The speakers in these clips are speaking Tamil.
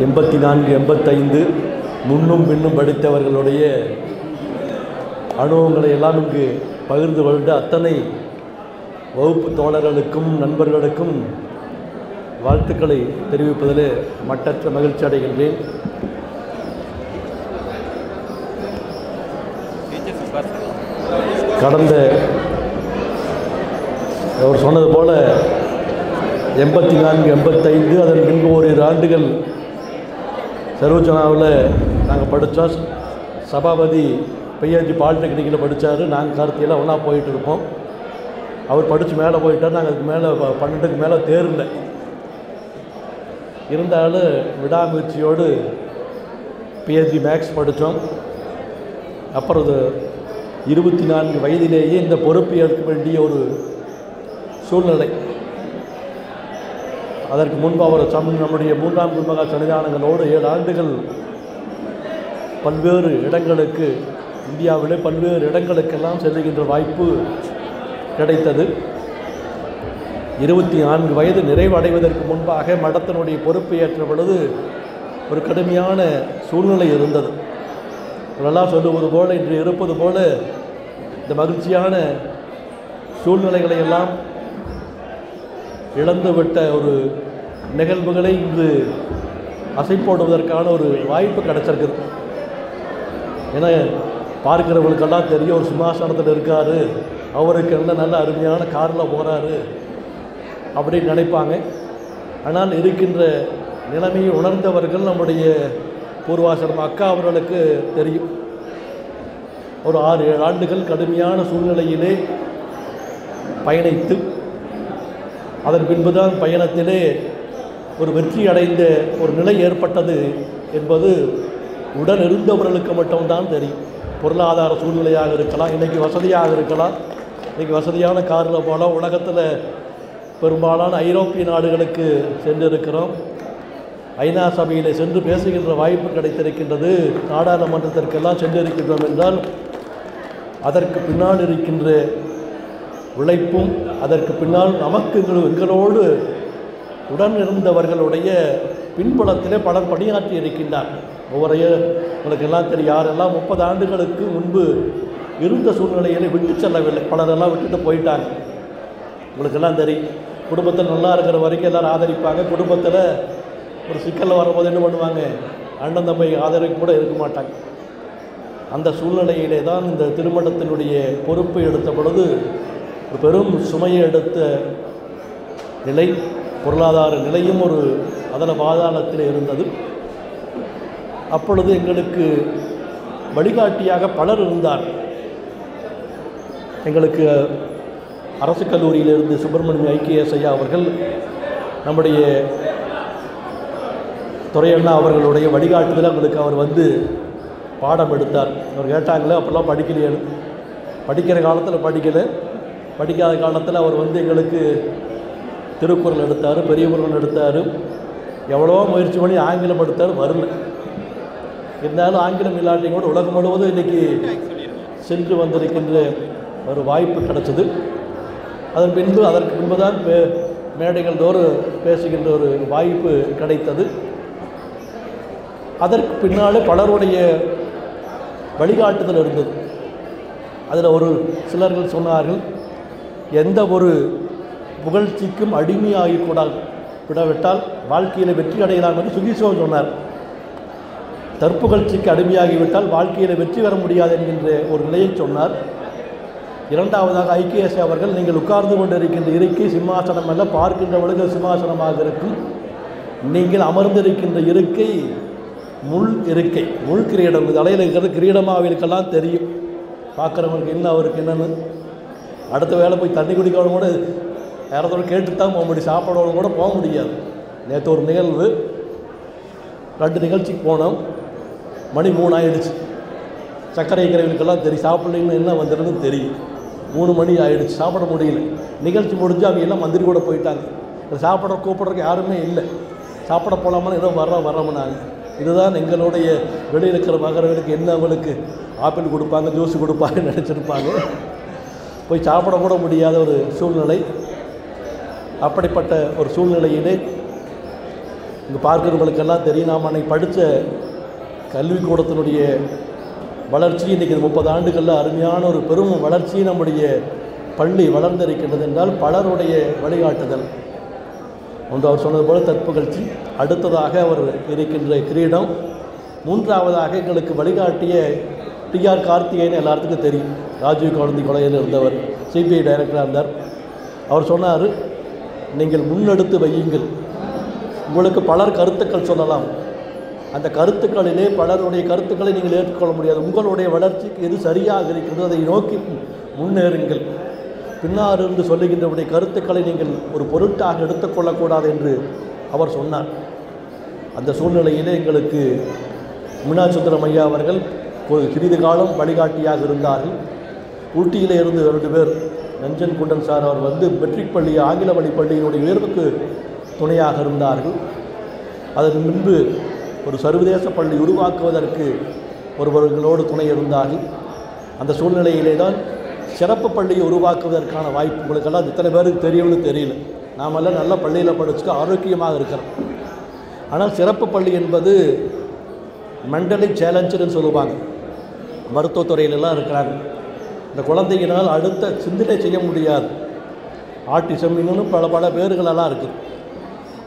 எண்பத்தி நான்கு எண்பத்தைந்து முன்னும் பின்னும் படித்தவர்களுடைய அனுபவங்களை எல்லாம் இங்கு பகிர்ந்து கொண்ட அத்தனை வகுப்பு தோழர்களுக்கும் நண்பர்களுக்கும் வாழ்த்துக்களை தெரிவிப்பதில் மட்டற்ற மகிழ்ச்சி அடைகின்றேன். கடந்த அவர் சொன்னது போல எண்பத்தி நான்கு எண்பத்தைந்து அதன் பின்பு ஓரிரு ஆண்டுகள் சர்வஜனாவில் நாங்கள் படித்தோம் சபாபதி பிஹெச்டி பாலிடெக்னிக்கில் படித்தார் நாங்கள் கார்த்தியெல்லாம் ஒன்றா போயிட்டு இருப்போம் அவர் படித்து மேலே போயிட்டார். நாங்கள் அதுக்கு மேலே பன்னெண்டுக்கு மேலே தேரல இருந்தாலும் விடாமுயற்சியோடு பிஹெச்டி மேக்ஸ் படித்தோம் அப்புறம் இது இருபத்தி நான்கு வயதிலேயே இந்த பொறுப்பு ஏற்க வேண்டிய ஒரு சூழ்நிலை. அதற்கு முன்பு அவர் சம் நம்முடைய மூன்றாம் குன்மகா சன்னிதானங்களோடு ஏழு ஆண்டுகள் பல்வேறு இடங்களுக்கு இந்தியாவிலே பல்வேறு இடங்களுக்கெல்லாம் செல்லுகின்ற வாய்ப்பு கிடைத்தது. இருபத்தி நான்கு வயது நிறைவடைவதற்கு முன்பாக மடத்தினுடைய பொறுப்பை ஏற்ற பொழுது ஒரு கடுமையான சூழ்நிலை இருந்தது. இவரெல்லாம் சொல்லுவது போல இன்று இருப்பது போல இந்த மகிழ்ச்சியான சூழ்நிலைகளை எல்லாம் இழந்துவிட்ட ஒரு நிகழ்வுகளை இங்கு அசைப்போடுவதற்கான ஒரு வாய்ப்பு கிடச்சிருக்குது ஏன்னா பார்க்கிறவங்களுக்கெல்லாம் தெரியும் ஒரு சிம்மாசனத்தில் இருக்கார். அவருக்கு நல்ல நல்ல அருமையான காரில் போகிறாரு அப்படின்னு நினைப்பாங்க. ஆனால் இருக்கின்ற நிலைமையை உணர்ந்தவர்கள் நம்முடைய பூர்வாசிரம அக்கா அவர்களுக்கு தெரியும். ஒரு ஆறு ஏழு ஆண்டுகள் கடுமையான சூழ்நிலையிலே பயணித்து அதன் பின்புதான் பயணத்திலே ஒரு வெற்றி அடைந்த ஒரு நிலை ஏற்பட்டது என்பது உடன் இருந்தவர்களுக்கு மட்டும்தான் தெரியும். பொருளாதார சூழ்நிலையாக இருக்கலாம் இன்றைக்கி வசதியாக இருக்கலாம். இன்றைக்கி வசதியான காரில் போகலாம் உலகத்தில் பெரும்பாலான ஐரோப்பிய நாடுகளுக்கு சென்றிருக்கிறோம். ஐநா சபையில் சென்று பேசுகின்ற வாய்ப்பு கிடைத்திருக்கின்றது. நாடாளுமன்றத்திற்கெல்லாம் சென்றிருக்கின்றோம் என்றால் அதற்கு பின்னால் இருக்கின்ற உழைப்பும் அதற்கு பின்னால் நமக்கு எங்கள் எங்களோடு உடன் இருந்தவர்களுடைய பின்புலத்திலே பலர் பணியாற்றி இருக்கின்றார். ஒவ்வொரு உங்களுக்கு எல்லாம் தெரியும் யாரெல்லாம் முப்பது ஆண்டுகளுக்கு முன்பு இருந்த சூழ்நிலைகளை விட்டு செல்லவில்லை பலரெல்லாம் விட்டுட்டு போயிட்டாங்க. உங்களுக்கெல்லாம் தெரியும். குடும்பத்தில் நல்லா இருக்கிற வரைக்கும் எல்லோரும் ஆதரிப்பாங்க. குடும்பத்தில் ஒரு சிக்கல் வரும்போது என்ன பண்ணுவாங்க? அண்ணன் தம்பி ஆதரவு கூட இருக்க மாட்டாங்க. அந்த சூழ்நிலையிலே தான் இந்த திருமணத்தினுடைய பொறுப்பை எடுத்த பொழுது ஒரு பெரும் சுமையை எடுத்த நிலை பொருளாதார நிலையும் ஒரு அதல பாதாளத்தில் இருந்தது. அப்பொழுது எங்களுக்கு வழிகாட்டியாக பலர் இருந்தார். எங்களுக்கு அரசு கல்லூரியிலிருந்து சுப்பிரமணியம் ஐக்கியஸ் ஐயா அவர்கள் நம்முடைய துறையண்ணா அவர்களுடைய வழிகாட்டுதல் எங்களுக்கு அவர் வந்து பாடம் எடுத்தார். அவர் கேட்டாங்களே அப்போல்லாம் படிக்கலையே. படிக்கிற காலத்தில் படிக்கலை. படிக்காத காலத்தில் அவர் வந்து எங்களுக்கு திருக்குறள் எடுத்தார் பெரிய குரல் எடுத்தார். எவ்வளோ முயற்சி பண்ணி ஆங்கிலம் எடுத்தார் வரல. இருந்தாலும் ஆங்கிலம் இல்லாட்டையும் கூட உலகம் முழுவதும் இன்றைக்கி சென்று வந்திருக்கின்ற ஒரு வாய்ப்பு கிடைச்சது. அதன் பின்பு அதற்கு பின்பு தான் மே மேடைகள் தோறும் பேசுகின்ற ஒரு வாய்ப்பு கிடைத்தது. அதற்கு பின்னாலே பலருடைய வழிகாட்டுதல் இருந்தது. அதில் ஒரு சிலர்கள் சொன்னார்கள் எந்த ஒரு புகழ்ச்சிக்கும் அடிமையாகக்கூடாது விடவிட்டால் வாழ்க்கையில் வெற்றி அடையலாம் என்று சுகிசோன் சொன்னார். தற்புகழ்ச்சிக்கு அடிமையாகிவிட்டால் வாழ்க்கையில் வெற்றி பெற முடியாது என்கின்ற ஒரு நிலையை சொன்னார். இரண்டாவதாக ஐக்கியசை அவர்கள் நீங்கள் உட்கார்ந்து கொண்டிருக்கின்ற இருக்கை சிம்மாசனம் அல்ல பார்க்கின்றவளுக்கு சிம்மாசனமாக இருக்கும். நீங்கள் அமர்ந்திருக்கின்ற இருக்கை முள் இருக்கை. முள் கிரீடம் இது அலையில் இருக்கிறது கிரீடமாக இருக்கலாம் தெரியும். பார்க்குறவங்களுக்கு என்ன அவருக்கு என்னென்னு அடுத்த வேலை போய் தண்ணி குடிக்கணும் கூட நேரத்தோடு கேட்டு தான் போக முடியும். சாப்பிடணும் கூட போக முடியாது. நேற்று ஒரு நிகழ்வு. ரெண்டு நிகழ்ச்சிக்கு போனோம். மணி மூணு ஆயிடுச்சு சர்க்கரை இறைவனுக்கெல்லாம் தெரியும். சாப்பிட்லீங்கன்னு என்ன வந்துடுன்னு தெரியும். மூணு மணி ஆகிடுச்சு சாப்பிட முடியல. நிகழ்ச்சி முடிஞ்சு அவங்க எல்லாம் மந்திரி கூட போயிட்டாங்க. சாப்பிட கூப்பிட்றதுக்கு யாருமே இல்லை. சாப்பிட போகலாமான்னு ஏதோ வர்றோம் வர்றோம்னாங்க. இதுதான் எங்களுடைய வெளியில் இருக்கிற மகரவனுக்கு என்ன அவளுக்கு? ஆப்பிள் கொடுப்பாங்க ஜூஸ் கொடுப்பாங்கன்னு நினச்சிருப்பாங்க. போய் சாப்பிட கூட முடியாத ஒரு சூழ்நிலை. அப்படிப்பட்ட ஒரு சூழ்நிலையிலே இங்கே பார்க்குறவங்களுக்கெல்லாம் தெரியும். நாம் அன்னைக்கு படித்த கல்விக்கூடத்தினுடைய வளர்ச்சி இன்றைக்கி முப்பது ஆண்டுகளில் அருமையான ஒரு பெரும் வளர்ச்சி நம்முடைய பள்ளி வளர்ந்திருக்கின்றது என்றால் பலருடைய வழிகாட்டுதல். ஒன்று அவர் சொன்னது போல தற்புகழ்ச்சி அடுத்ததாக அவர் இருக்கின்ற கிரீடம் மூன்றாவதாக எங்களுக்கு வழிகாட்டிய டிஆர் கார்த்திகேயன் எல்லாத்துக்கும் தெரியும். ராஜீவ் காந்தி கொலையில் இருந்தவர் சிபிஐ டைரக்டராக இருந்தார். அவர் சொன்னார் நீங்கள் முன்னெடுத்து வையுங்கள். உங்களுக்கு பலர் கருத்துக்கள் சொல்லலாம். அந்த கருத்துக்களிலே பலருடைய கருத்துக்களை நீங்கள் ஏற்றுக்கொள்ள முடியாது. உங்களுடைய வளர்ச்சிக்கு எது சரியாக இருக்கிறதோ அதை நோக்கி முன்னேறுங்கள். பின்னார் என்று சொல்லுகின்றவருடைய கருத்துக்களை நீங்கள் ஒரு பொருட்டாக எடுத்துக்கொள்ளக்கூடாது என்று அவர் சொன்னார். அந்த சூழ்நிலையிலே எங்களுக்கு மீனாட்சுந்தரம் ஐயா அவர்கள் ஒரு சிறிது காலம் வழிகாட்டியாக இருந்தார்கள். ஊட்டியிலே இருந்து இரண்டு பேர் நஞ்சன் குண்டன் சார் அவர் வந்து மெட்ரிக் பள்ளி ஆங்கில வழி பள்ளியினுடைய உயர்வுக்கு துணையாக இருந்தார்கள். அதன் முன்பு ஒரு சர்வதேச பள்ளி உருவாக்குவதற்கு ஒருவர்களோடு துணை இருந்தார்கள். அந்த சூழ்நிலையிலே தான் சிறப்பு பள்ளியை உருவாக்குவதற்கான வாய்ப்பு உங்களுக்கெல்லாம் இத்தனை பேருக்கு தெரியும்னு தெரியல. நாமெல்லாம் நல்ல பள்ளியில் படிச்சுட்டு ஆரோக்கியமாக இருக்கிறோம். ஆனால் சிறப்பு பள்ளி என்பது மென்டலி சேலஞ்சுன்னு சொல்லுவாங்க. மருத்துவத்துறையிலெல்லாம் இருக்கிறாங்க இந்த குழந்தைகளால் அடுத்த சிந்தனை செய்ய முடியாது. ஆட்டிசம் இன்னும் பல பல பேர்களெல்லாம் இருக்குது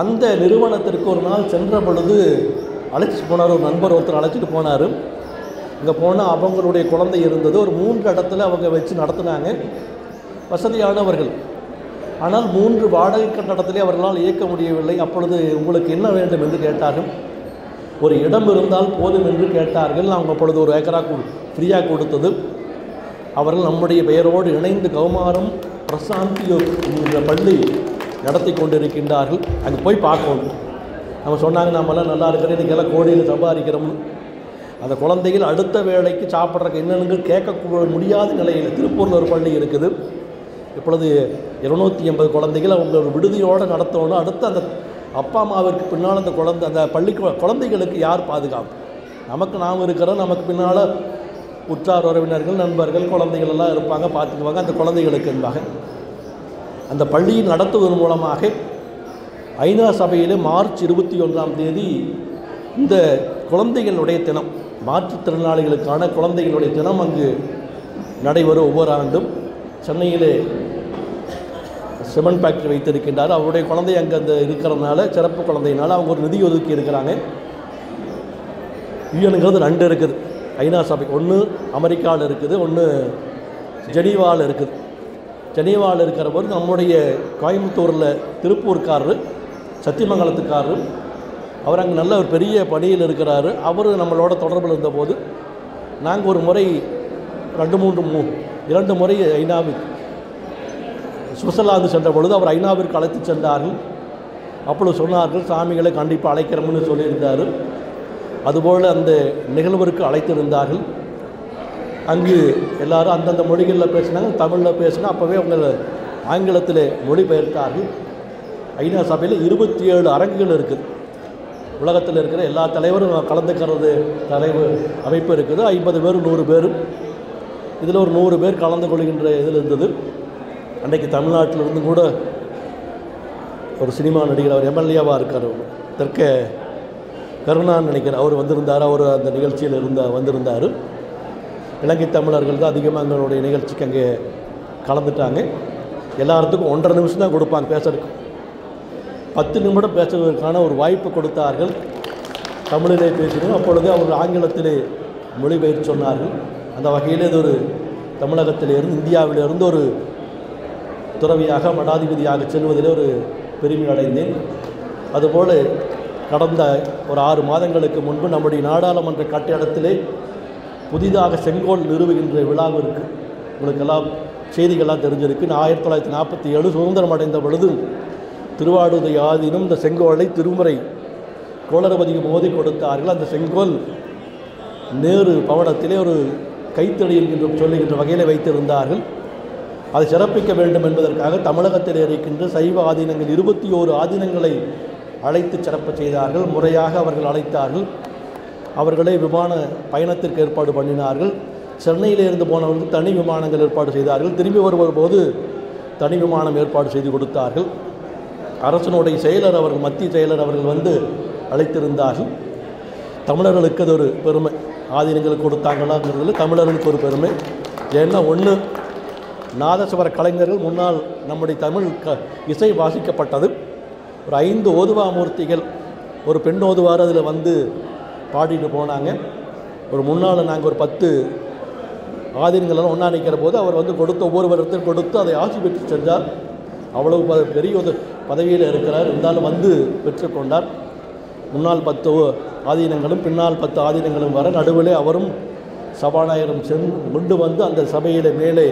அந்த நிறுவனத்திற்கு ஒரு நாள் சென்ற பொழுது அழைச்சிட்டு போனார். ஒரு நண்பர் ஒருத்தர் அழைச்சிட்டு போனார். இங்கே போனால் அவங்களுடைய குழந்தை இருந்தது. ஒரு மூன்று இடத்துல அவங்க வச்சு நடத்துனாங்க. வசதியானவர்கள். ஆனால் மூன்று வாடகை கட்டடத்திலே அவர்களால் இயக்க முடியவில்லை. அப்பொழுது உங்களுக்கு என்ன வேண்டும் என்று கேட்டார்கள். ஒரு இடம் இருந்தால் போதும் என்று கேட்டார்கள். அவங்க அப்பொழுது ஒரு ஏக்கரா ஃப்ரீயாக கொடுத்தது. அவர்கள் நம்முடைய பெயரோடு இணைந்து கௌமாரம் பிரசாந்தி என்ற பள்ளி நடத்தி கொண்டிருக்கின்றார்கள். அங்கே போய் பார்க்கணும் நம்ம சொன்னாங்க நாமெல்லாம் நல்லா இருக்கிறோம். இன்றைக்கெல்லாம் கோடியில் சம்பாதிக்கிறோம்னு. அந்த குழந்தைகள் அடுத்த வேலைக்கு சாப்பிட்றதுக்கு என்னென்னு கேட்க முடியாத நிலையில் திருப்பூரில் ஒரு பள்ளி இருக்குது. இப்பொழுது இருநூற்றி எண்பது குழந்தைகள் அவங்க ஒரு விடுதியோடு நடத்தணும் அடுத்து அந்த அப்பா அம்மாவிற்கு பின்னால் அந்த குழந்தை அந்த பள்ளி குழந்தைகளுக்கு யார் பாதுகாப்பு? நமக்கு நாம் இருக்கிறோம் நமக்கு பின்னால் உற்றார் உறவினர்கள் நண்பர்கள் குழந்தைகள் எல்லாம் இருப்பாங்க பார்த்துக்குவாங்க. அந்த குழந்தைகளுக்கு என்பாக அந்த பள்ளியை நடத்துவதன் மூலமாக ஐநா சபையில் மார்ச் இருபத்தி ஒன்றாம் தேதி இந்த குழந்தைகளுடைய தினம் மாற்றுத்திறனாளிகளுக்கான குழந்தைகளுடைய தினம் அங்கு நடைபெறும் ஒவ்வொரு ஆண்டும். சென்னையிலே சிமெண்ட் ஃபேக்ட்ரி வைத்திருக்கின்றார். அவருடைய குழந்தை அங்கே அந்த இருக்கிறதுனால சிறப்பு குழந்தையினால அவங்க ஒரு நிதி ஒதுக்கி இருக்கிறாங்க. யூஎனுங்கிறது ரெண்டு இருக்குது. ஐநா சபை ஒன்று அமெரிக்காவில் இருக்குது ஒன்று ஜெனீவாவில் இருக்குது. ஜெனீவாவில் இருக்கிற போது நம்முடைய கோயம்புத்தூரில் திருப்பூர்காரரு சத்தியமங்கலத்துக்காரரு. அவர் அங்கே நல்ல ஒரு பெரிய பணியில் இருக்கிறாரு. அவர் நம்மளோட தொடர்பில் இருந்தபோது நாங்கள் ஒரு முறை ரெண்டு மூன்று மூ இரண்டு முறை ஐநாவுக்கு சுவிட்சர்லாந்து சென்ற பொழுது அவர் ஐநாவிற்கு அழைத்து சென்றார்கள். அப்பொழுது சொன்னார்கள் சாமிகளை கண்டிப்பாக அழைக்கிறோம்னு சொல்லியிருந்தார். அதுபோல் அந்த நிகழ்விற்கு அழைத்திருந்தார்கள். அங்கு எல்லாரும் அந்தந்த மொழிகளில் பேசினாங்க தமிழில் பேசினா அப்போவே அவங்க ஆங்கிலத்தில் மொழிபெயர்த்தார்கள். ஐநா சபையில் இருபத்தி ஏழு அரங்குகள் இருக்குது. உலகத்தில் இருக்கிற எல்லா தலைவரும் கலந்துக்கிறது தலைவர் அமைப்பு இருக்குது. ஐம்பது பேர் நூறு பேர் இதில் ஒரு நூறு பேர் கலந்து கொள்கின்ற இதில் இருந்தது. அன்றைக்கு தமிழ்நாட்டில் இருந்து கூட ஒரு சினிமா நடிகர் அவர் எம்எல்ஏவாக இருக்கார். தெற்க கருணான்னு நினைக்கிறேன். அவர் வந்திருந்தார். அவர் அந்த நிகழ்ச்சியில் இருந்தால் வந்திருந்தார். இலங்கை தமிழர்கள் தான் அதிகமாக எங்களுடைய நிகழ்ச்சிக்கு அங்கே கலந்துட்டாங்க. எல்லாத்துக்கும் ஒன்றரை நிமிஷம் தான் கொடுப்பாங்க பேசுறதுக்கு. பத்து நிமிடம் பேசுவதற்கான ஒரு வாய்ப்பு கொடுத்தார்கள். தமிழிலே பேசினோம். அப்பொழுது அவர்கள் ஆங்கிலத்திலே மொழிபெயர்த்து சொன்னார்கள். அந்த வகையில் இது ஒரு தமிழகத்திலிருந்து இந்தியாவிலிருந்து ஒரு துறவியாக மடாதிபதியாக செல்வதில் ஒரு பெருமை அடைந்தேன். அதுபோல் கடந்த ஒரு ஆறு மாதங்களுக்கு முன்பு நம்முடைய நாடாளுமன்ற கட்டிடத்திலே புதிதாக செங்கோல் நிறுவுகின்ற விழாவிற்கு உங்களுக்கெல்லாம் செய்திகள்லாம் தெரிஞ்சிருக்கு. நான் ஆயிரத்தி தொள்ளாயிரத்தி நாற்பத்தி ஏழு சுதந்திரம் அடைந்த பொழுது திருவாடுதை ஆதீனம் இந்த செங்கோலை திருமுறை கோளரபதிக்கு மோதி கொடுத்தார்கள். அந்த செங்கோல் நேரு பவனத்திலே ஒரு கைத்தடி என்கின்ற சொல்லுகின்ற வகையில் வைத்திருந்தார்கள். அது சிறப்பிக்க வேண்டும் என்பதற்காக தமிழகத்தில் இருக்கின்ற சைவ ஆதீனங்கள் இருபத்தி ஓரு ஆதீனங்களை அழைத்து சிறப்பு செய்தார்கள். முறையாக அவர்கள் அழைத்தார்கள். அவர்களே விமான பயணத்திற்கு ஏற்பாடு பண்ணினார்கள். சென்னையிலிருந்து போனவர்கள் போனவர்களுக்கு தனி விமானங்கள் ஏற்பாடு செய்தார்கள். திரும்பி வருவது போது தனி விமானம் ஏற்பாடு செய்து கொடுத்தார்கள். அரசனுடைய செயலர் அவர்கள் மத்திய செயலர் அவர்கள் வந்து அழைத்திருந்தார்கள். தமிழர்களுக்கு அது ஒரு பெருமை. ஆதீனங்களுக்கு கொடுத்தாங்களாங்கிறதுல தமிழர்களுக்கு ஒரு பெருமை. ஏன்னா ஒன்று நாதசுவர கலைஞர்கள் முன்னால் நம்முடைய தமிழ் க இசை வாசிக்கப்பட்டது. ஒரு ஐந்து ஓதுவா மூர்த்திகள் ஒரு பெண் ஓதுவார் அதில் வந்து பாடிட்டு போனாங்க. ஒரு முன்னால் நாங்கள் ஒரு பத்து ஆதீனங்களெல்லாம் ஒன்றா நிற்கிற போது அவர் வந்து கொடுத்த ஒவ்வொருவரத்தையும் கொடுத்து அதை ஆட்சி பெற்று சென்றார். அவ்வளவு ப பெரிய ஒரு பதவியில் இருக்கிறார். இருந்தாலும் வந்து பெற்றுக்கொண்டார் முன்னால் பத்து ஆதீனங்களும் பின்னால் பத்து ஆதீனங்களும் வர நடுவில் அவரும் சபாநாயகரும் சென் கொண்டு வந்து அந்த சபையில மேலே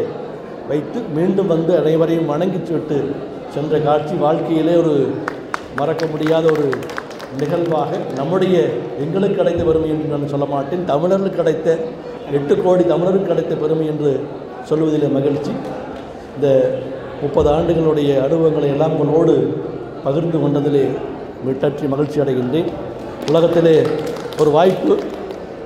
வைத்து மீண்டும் வந்து அனைவரையும் வணங்கி விட்டு சென்ற காட்சி வாழ்க்கையிலே ஒரு மறக்க முடியாத ஒரு நிகழ்வாக நம்முடைய எங்களுக்கு கிடைத்த பெருமை என்று நான் சொல்ல மாட்டேன். தமிழர்களுக்கு கிடைத்த எட்டு கோடி தமிழருக்கு கிடைத்த பெருமை என்று சொல்வதிலே மகிழ்ச்சி. இந்த முப்பது ஆண்டுகளுடைய அனுபவங்களை எல்லாம் உங்களோடு பகிர்ந்து கொண்டதிலே மிட்டற்றி மகிழ்ச்சி அடைகின்றேன். உலகத்திலே ஒரு வாய்ப்பு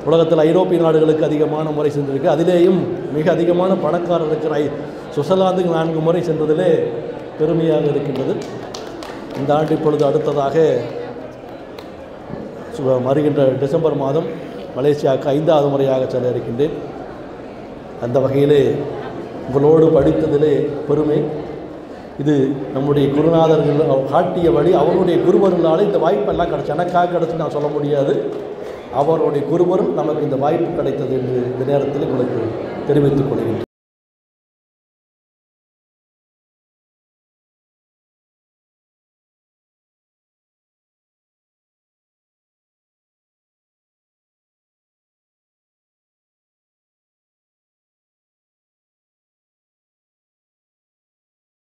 உலகத்தில் ஐரோப்பிய நாடுகளுக்கு அதிகமான முறை சென்றிருக்கு. அதிலேயும் மிக அதிகமான பணக்காரர் இருக்கிற ஐ சுவிட்சர்லாந்துக்கு நான்கு முறை சென்றதிலே பெருமையாக இருக்கின்றது. இந்த ஆண்டு இப்பொழுது அடுத்ததாக சு- வருகின்ற டிசம்பர் மாதம் மலேசியாவுக்கு ஐந்தாவது முறையாக செல்ல இருக்கின்றேன். அந்த வகையிலே உங்களோடு படித்ததிலே பெருமை. இது நம்முடைய குருநாதர்கள் காட்டிய வழி அவருடைய குருவர்களால் இந்த வாய்ப்பெல்லாம் கிடச்சி எனக்காக கிடச்சி நான் சொல்ல முடியாது. அவருடைய குருவரும் நமக்கு இந்த வாய்ப்பு கிடைத்தது என்று இந்த நேரத்தில் உங்களுக்கு தெரிவித்துக் கொள்கிறேன்